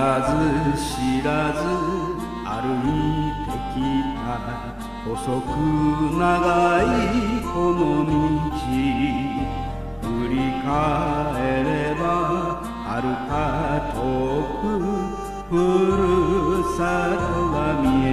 らず知らず歩いてきた細く長いこの道振り返れば遥か遠くふるさとが見え